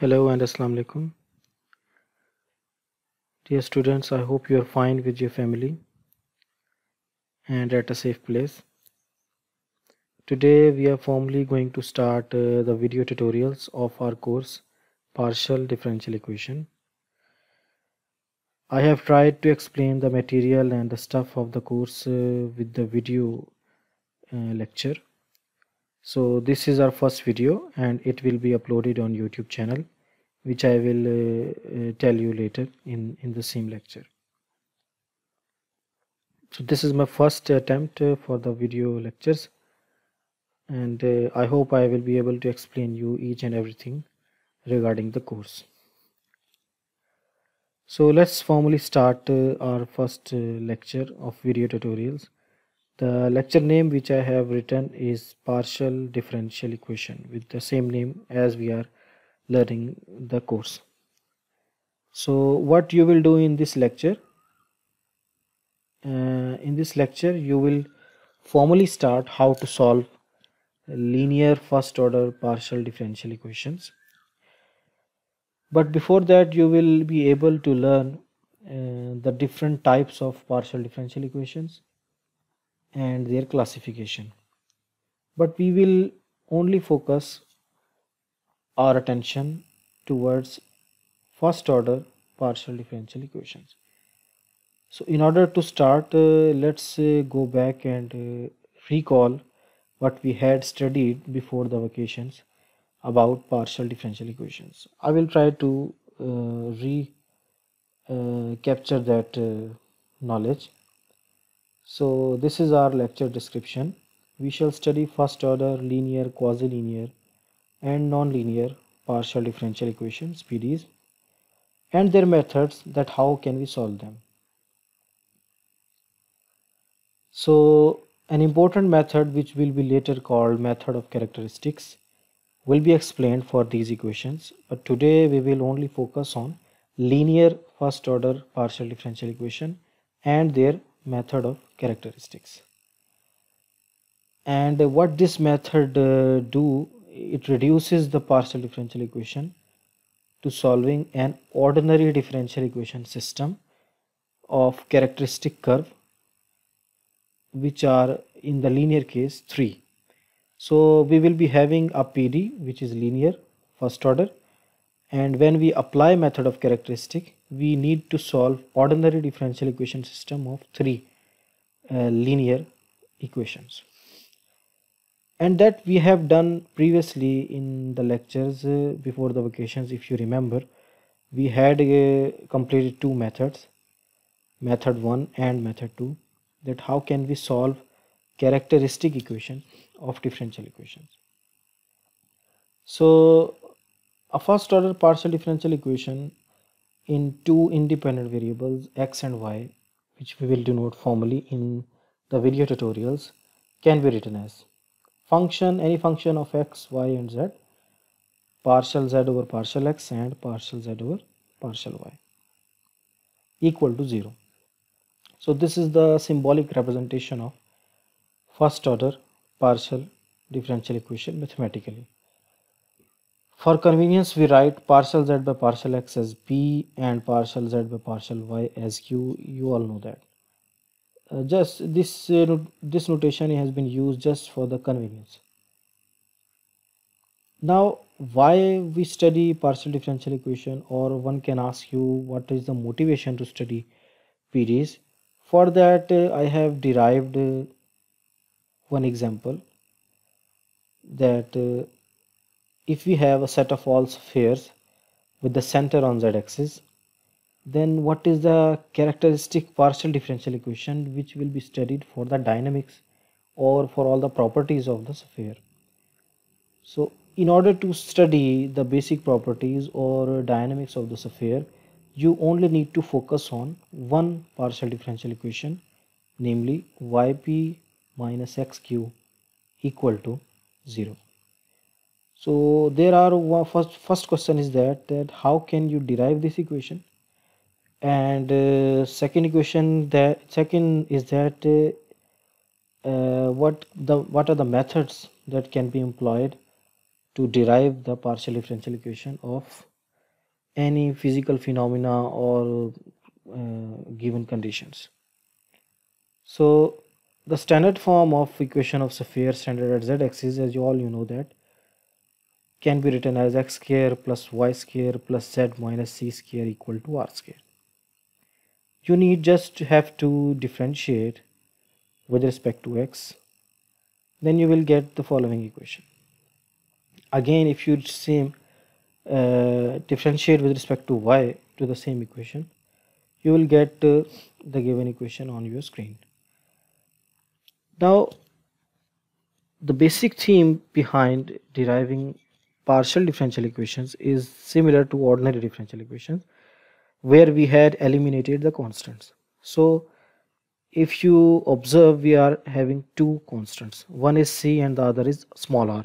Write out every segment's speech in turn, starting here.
Hello and Assalamu alaikum. Dear students, I hope you are fine with your family and at a safe place. Today we are formally going to start uh, the video tutorials of our course Partial Differential Equation. I have tried to explain the material and the stuff of the course uh, with the video uh, lecture. So this is our first video and it will be uploaded on YouTube channel which I will uh, uh, tell you later in, in the same lecture. So this is my first attempt uh, for the video lectures and uh, I hope I will be able to explain you each and everything regarding the course. So let's formally start uh, our first uh, lecture of video tutorials. The lecture name which I have written is partial differential equation with the same name as we are learning the course. So what you will do in this lecture? Uh, in this lecture you will formally start how to solve linear first order partial differential equations. But before that you will be able to learn uh, the different types of partial differential equations and their classification. But we will only focus our attention towards first order partial differential equations. So in order to start uh, let's uh, go back and uh, recall what we had studied before the vacations about partial differential equations. I will try to uh, re uh, capture that uh, knowledge so this is our lecture description we shall study first order linear quasi-linear and nonlinear partial differential equations PDEs and their methods that how can we solve them. So an important method which will be later called method of characteristics will be explained for these equations but today we will only focus on linear first order partial differential equation and their method of characteristics. And what this method uh, do it reduces the partial differential equation to solving an ordinary differential equation system of characteristic curve which are in the linear case 3 so we will be having a PD which is linear first order. And when we apply method of characteristic we need to solve ordinary differential equation system of three. uh, linear equations. And that we have done previously in the lectures uh, before the vacations if you remember we had uh, completed two methods method 1 and method 2 that how can we solve characteristic equation of differential equations. So a first order partial differential equation in two independent variables x and y which we will denote formally in the video tutorials can be written as function any function of x y and z partial z over partial x and partial z over partial y equal to 0 so this is the symbolic representation of first order partial differential equation mathematically for convenience we write partial z by partial x as p and partial z by partial y as q. You all know that. Uh, just this uh, this notation has been used just for the convenience. Now why we study partial differential equation or one can ask you what is the motivation to study PDEs for that uh, I have derived uh, one example that uh, if we have a set of all spheres with the center on z-axis then what is the characteristic partial differential equation which will be studied for the dynamics or for all the properties of the sphere? So in order to study the basic properties or dynamics of the sphere you only need to focus on one partial differential equation namely yp minus xq equal to 0 so there are first first question is that that how can you derive this equation and uh, second equation that second is that uh, uh, what the what are the methods that can be employed to derive the partial differential equation of any physical phenomena or uh, given conditions. So the standard form of equation of sphere standard at z-axis as you all you know that can be written as x square plus y square plus z minus c square equal to r square. You need just to have to differentiate with respect to x then you will get the following equation. Again if you same uh, differentiate with respect to y to the same equation you will get uh, the given equation on your screen. Now the basic theme behind deriving partial differential equations is similar to ordinary differential equations where we had eliminated the constants. So if you observe we are having two constants. One is c and the other is small r.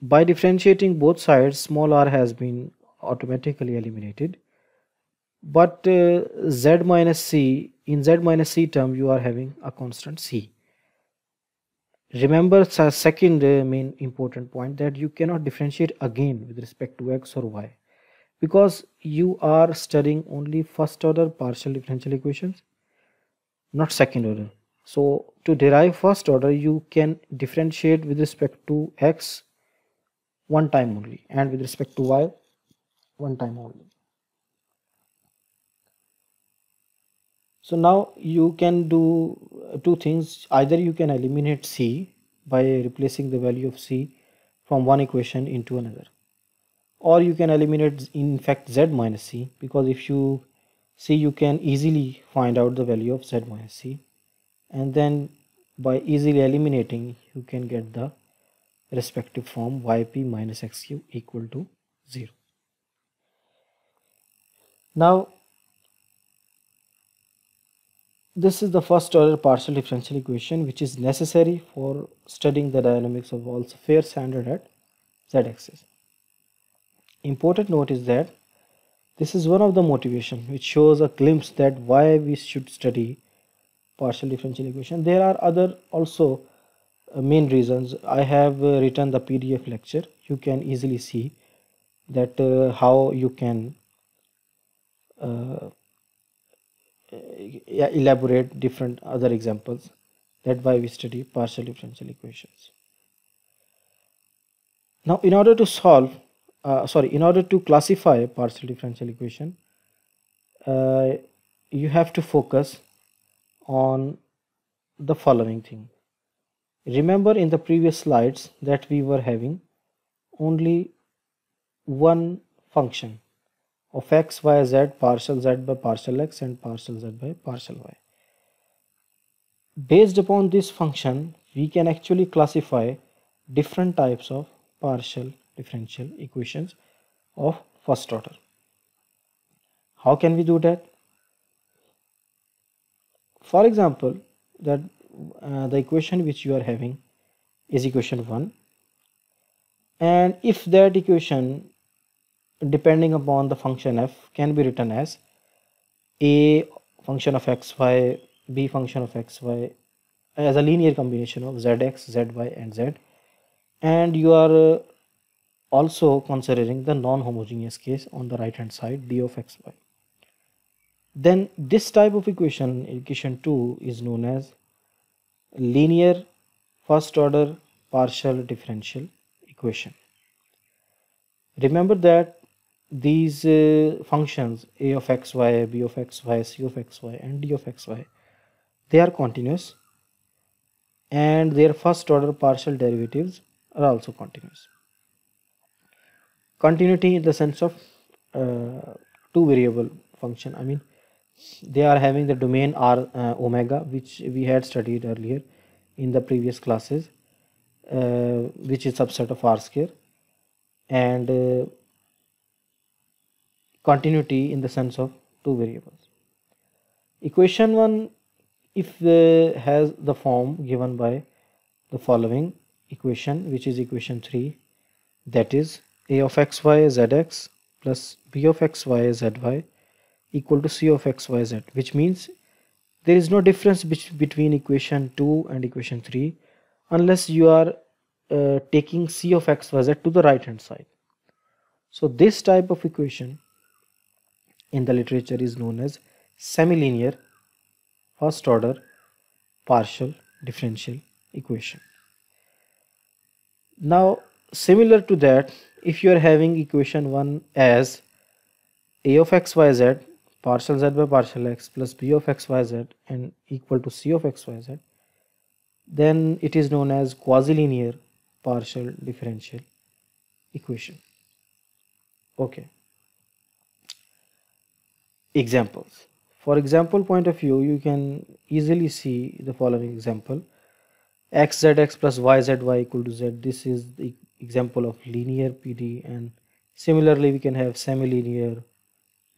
By differentiating both sides small r has been automatically eliminated. But uh, z minus c in z minus c term you are having a constant c remember second uh, main important point that you cannot differentiate again with respect to x or y. Because you are studying only first order partial differential equations not second order. So to derive first order you can differentiate with respect to x one time only and with respect to y one time only so now you can do uh, two things. Either you can eliminate c by replacing the value of c from one equation into another. Or you can eliminate in fact z minus c because if you see you can easily find out the value of z minus c. And then by easily eliminating you can get the respective form yp minus xq equal to 0. Now this is the first order partial differential equation which is necessary for studying the dynamics of all sphere standard at z-axis. Important note is that this is one of the motivation which shows a glimpse that why we should study partial differential equation. There are other also uh, main reasons. I have uh, written the PDF lecture. You can easily see that uh, how you can uh, elaborate different other examples. That why we study partial differential equations. Now in order to solve uh, sorry in order to classify partial differential equation uh, you have to focus on the following thing. Remember in the previous slides that we were having only one function of x y z partial z by partial x and partial z by partial y based upon this function we can actually classify different types of partial differential equations of first order. How can we do that? For example, that uh, the equation which you are having is equation 1 and if that equation depending upon the function f can be written as a function of xy b function of xy as a linear combination of zx zy and z and you are uh, also considering the non-homogeneous case on the right hand side d of xy. Then this type of equation, equation 2 is known as linear first order partial differential equation. Remember that these uh, functions a of x y b of x y c of xy and d of xy they are continuous and their first order partial derivatives are also continuous. Continuity in the sense of uh, two variable function I mean they are having the domain r uh, omega which we had studied earlier in the previous classes uh, which is subset of r square and uh, continuity in the sense of two variables. Equation 1 if uh, has the form given by the following equation which is equation 3 that is a of xy zx plus b of xy zy equal to c of xy z which means there is no difference between equation 2 and equation 3 unless you are uh, taking c of x y z to the right hand side. So this type of equation in the literature is known as semi-linear first order partial differential equation. Now similar to that if you are having equation 1 as a of x y z partial z by partial x plus b of x y z and equal to c of x y z then it is known as quasi-linear partial differential equation. Okay examples. For example point of view you can easily see the following example. Xzx plus yzy equal to z. This is the example of linear PD and similarly we can have semi-linear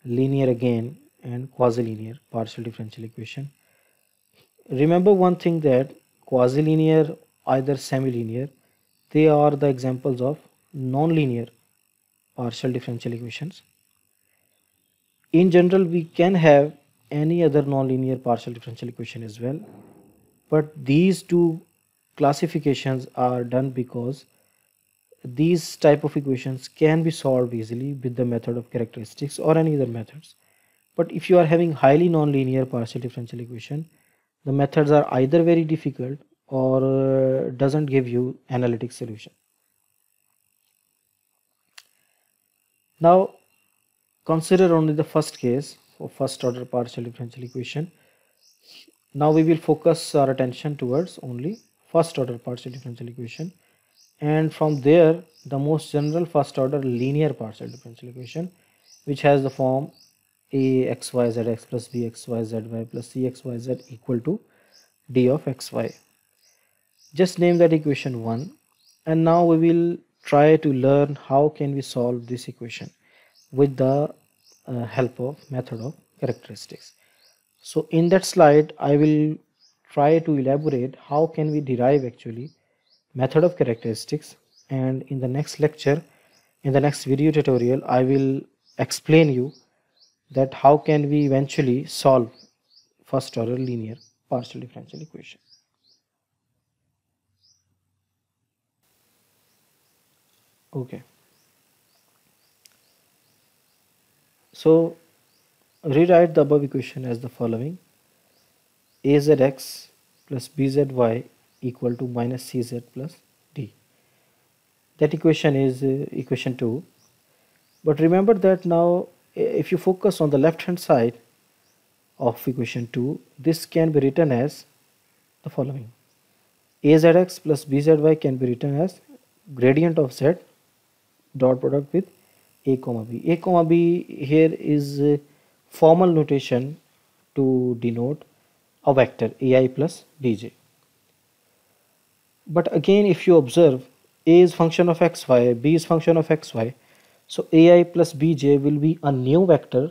linear again and quasi-linear partial differential equation. Remember one thing that quasi-linear either semi-linear they are the examples of non-linear partial differential equations in general we can have any other non-linear partial differential equation as well. But these two classifications are done because these type of equations can be solved easily with the method of characteristics or any other methods. But if you are having highly nonlinear partial differential equation the methods are either very difficult or uh, doesn't give you analytic solution. Now consider only the first case for first order partial differential equation. Now we will focus our attention towards only first order partial differential equation. And from there the most general first order linear partial differential equation which has the form a x y z x plus b x y z y plus c x y z equal to d of x y. Just name that equation 1 and now we will try to learn how can we solve this equation with the uh, help of method of characteristics. So in that slide i will try to elaborate how can we derive actually method of characteristics. And in the next lecture in the next video tutorial I will explain you that how can we eventually solve first order linear partial differential equation. Okay so rewrite the above equation as the following. Azx plus bzy equal to minus cz plus d. That equation is uh, equation 2 but remember that now if you focus on the left hand side of equation 2 this can be written as the following. Azx plus bzy can be written as gradient of z dot product with a comma b a comma b here is a formal notation to denote a vector ai plus dj but again if you observe a is function of xy b is function of xy so ai plus bj will be a new vector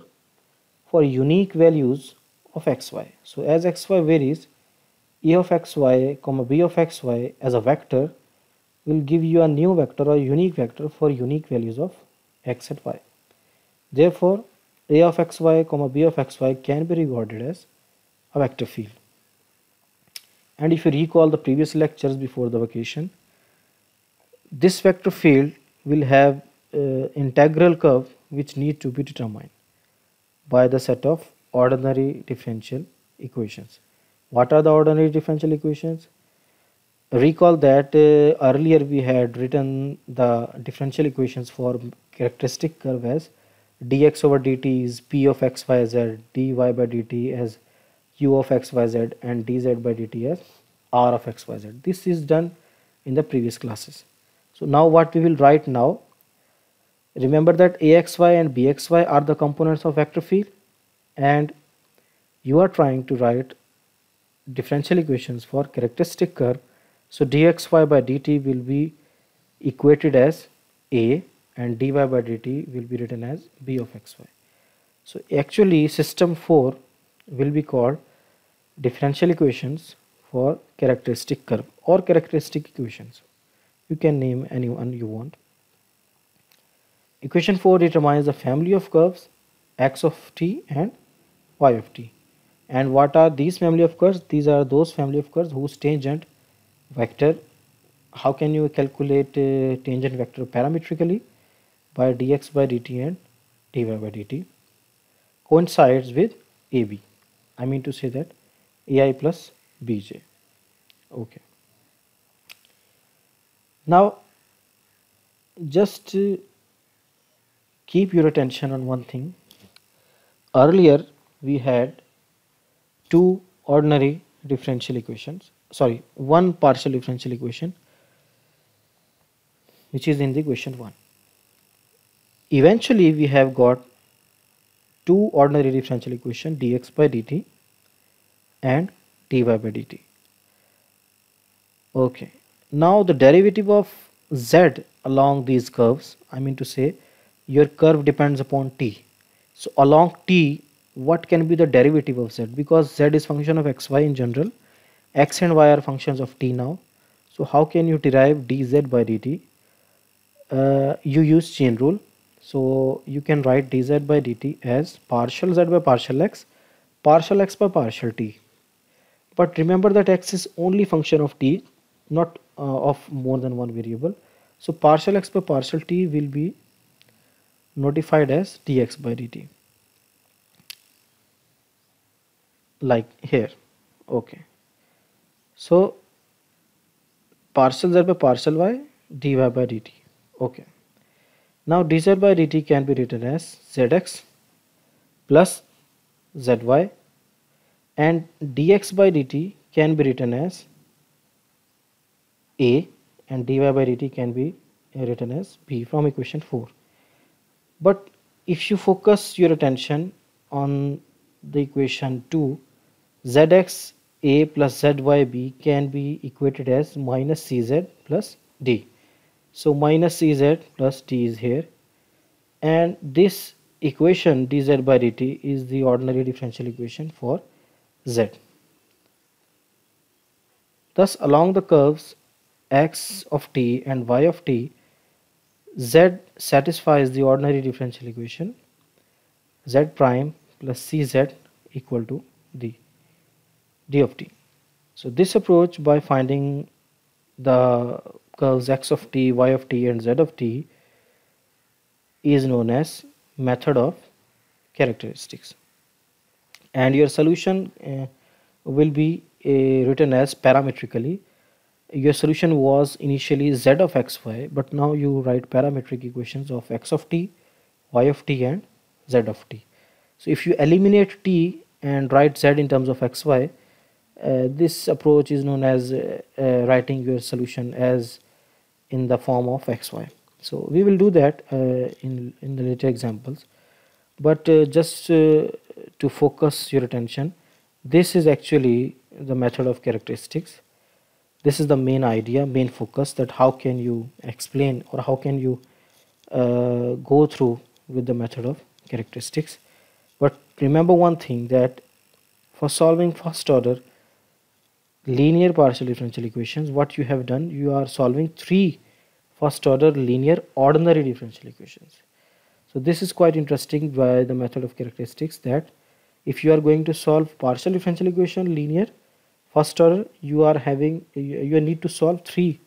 for unique values of xy so as xy varies a of xy comma b of xy as a vector will give you a new vector or unique vector for unique values of x and y therefore a of xy comma b of xy can be regarded as a vector field. And if you recall the previous lectures before the vacation, this vector field will have uh, integral curve which need to be determined by the set of ordinary differential equations. What are the ordinary differential equations? Recall that uh, earlier we had written the differential equations for characteristic curve as dx over dt is p of x y z dy by dt as u of xyz and dz by dt as r of xyz. This is done in the previous classes. So now what we will write now, remember that axy and bxy are the components of vector field and you are trying to write differential equations for characteristic curve. So dxy by dt will be equated as a and dy by dt will be written as b of xy. So actually system 4 will be called differential equations for characteristic curve or characteristic equations. You can name anyone you want. Equation 4 determines the family of curves x of t and y of t. And what are these family of curves? These are those family of curves whose tangent vector how can you calculate uh, tangent vector parametrically by dx by dt and dy by dt coincides with AB I mean to say that AI plus BJ okay. Now just uh, keep your attention on one thing. Earlier we had two ordinary differential equations sorry one partial differential equation which is in the equation 1 eventually we have got two ordinary differential equation dx by dt and dy by dt. Okay. Now the derivative of z along these curves I mean to say your curve depends upon t. So along t what can be the derivative of z? Because z is function of xy in general. X and y are functions of t now. So how can you derive dz by dt? Uh, you use chain rule so you can write dz by dt as partial z by partial x partial x by partial t. But remember that x is only function of t not uh, of more than one variable. So partial x by partial t will be notified as dx by dt. Like here. Okay. So partial z by partial y dy by dt. Okay now dz by dt can be written as zx plus zy and dx by dt can be written as a and dy by dt can be written as b from equation 4 but if you focus your attention on the equation 2 zx a plus zyb can be equated as minus cz plus d so minus cz plus d is here. And this equation dz by dt is the ordinary differential equation for z. Thus along the curves x of t and y of t z satisfies the ordinary differential equation. Z prime plus cz equal to d d of t. So this approach by finding the curves x of t y of t and z of t is known as method of characteristics. And your solution uh, will be uh, written as parametrically. Your solution was initially z of xy but now you write parametric equations of x of t y of t and z of t. So if you eliminate t and write z in terms of xy uh, this approach is known as uh, uh, writing your solution as in the form of xy so we will do that uh, in in the later examples. But uh, just uh, to focus your attention this is actually the method of characteristics. This is the main idea main focus that how can you explain or how can you uh, go through with the method of characteristics. But remember one thing that for solving first order linear partial differential equations what you have done you are solving three first order linear ordinary differential equations. So this is quite interesting by the method of characteristics that if you are going to solve partial differential equation linear first order you are having you need to solve three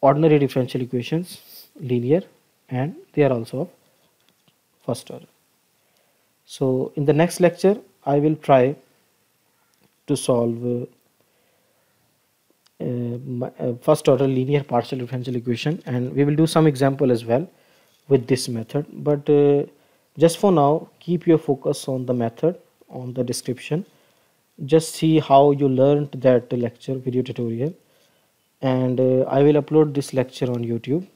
ordinary differential equations linear and they are also first order. So in the next lecture I will try to solve uh, uh, first order linear partial differential equation. And we will do some example as well with this method. But uh, just for now keep your focus on the method on the description. Just see how you learned that lecture video tutorial. And uh, I will upload this lecture on YouTube.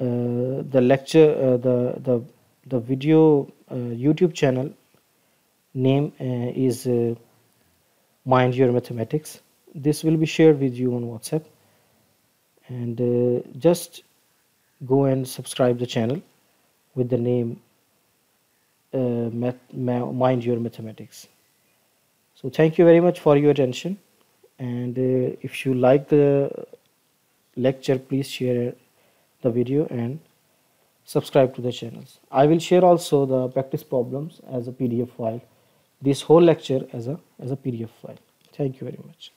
Uh, the lecture uh, the the the video YouTube channel name uh, is uh, mind your mathematics. This will be shared with you on WhatsApp. And just go and subscribe the channel with the name mind your mathematics. So thank you very much for your attention. And uh, if you like the lecture please share the video and subscribe to the channels. I will share also the practice problems as a pdf file this whole lecture as a as a pdf file. Thank you very much